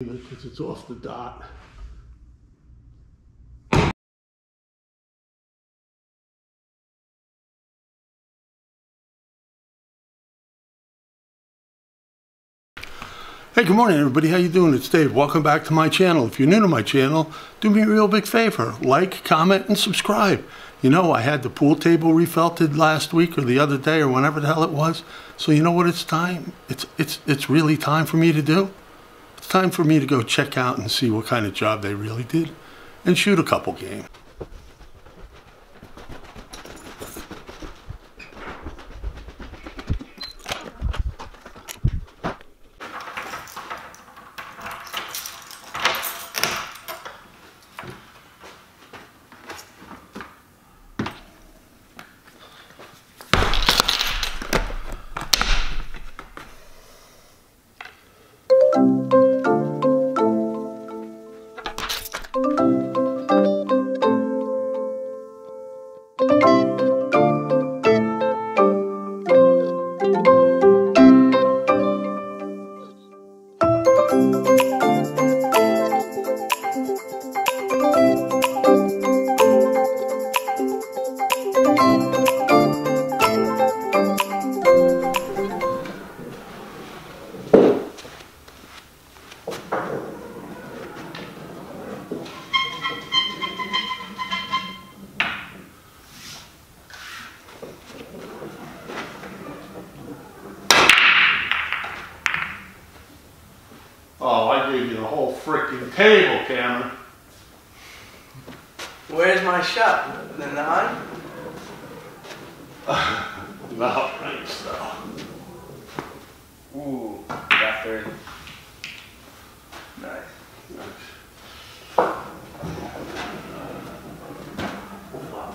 because it's off the dot. Hey, good morning, everybody. How you doing? It's Dave. Welcome back to my channel. If you're new to my channel, do me a real big favor. Like, comment, and subscribe. You know, I had the pool table refelted last week or the other day or whenever the hell it was. So you know what it's time? It's, it's, it's really time for me to do? It's time for me to go check out and see what kind of job they really did and shoot a couple games. Oh, I gave you the whole freaking table, Cameron. Where's my shot? The nine? No, thanks, though. Ooh, got third. Nice.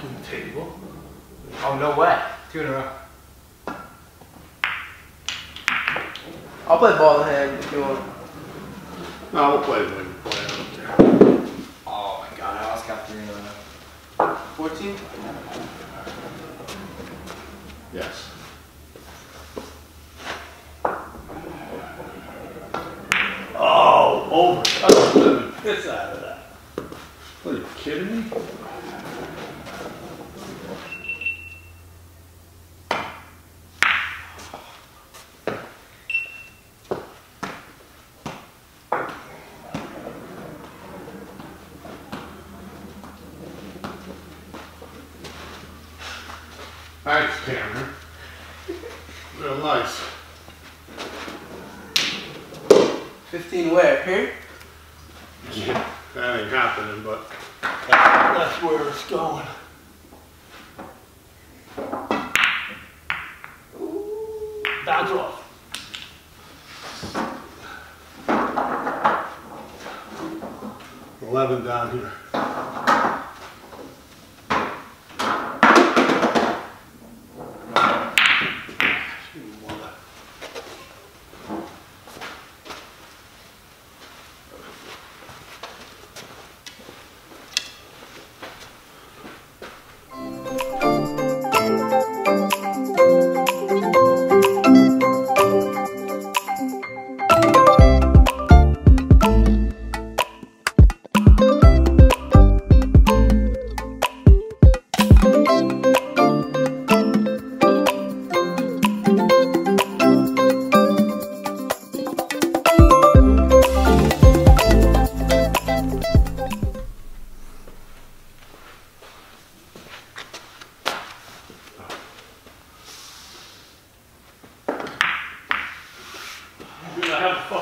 Fucking table. Oh, no way. Two in a row. I'll play ball in hand if you want. No, we'll play when we play. I don't care. Oh my god, I almost got three in a row. 14? Yes. Oh, over. I'm piss out of that. What, are you kidding me? Thanks, Cameron. Real nice. 15 where? Here? Yeah, that ain't happening, but that's where it's going. Bounce off. Eleven down here.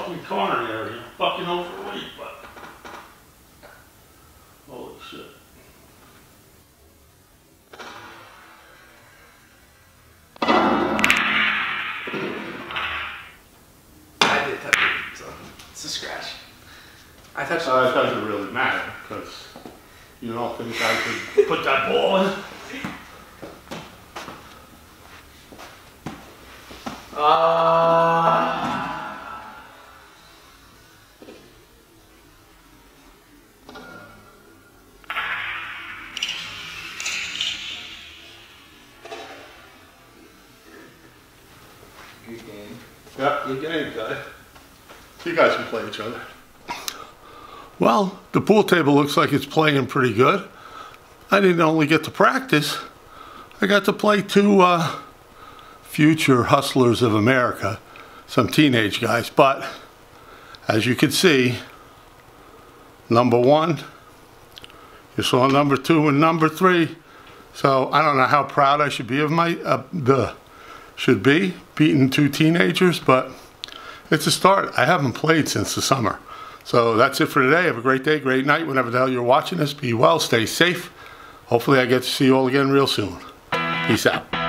Fucking corner area. Fucking overweight, but. Holy shit. I did touch it, so it's a scratch. I touched Uh, it doesn't really matter because you don't think I could put that ball in. Uh, good game. Yeah, good game, guy. You guys can play each other. Well, the pool table looks like it's playing pretty good. I didn't only get to practice, I got to play two uh, future hustlers of America, some teenage guys. But as you can see, number one, you saw number two and number three. So I don't know how proud I should be of my uh, the should be beating two teenagers, but it's a start. I haven't played since the summer. So that's it for today. Have a great day, great night, whenever the hell you're watching this. Be well, stay safe. Hopefully I get to see you all again real soon. Peace out.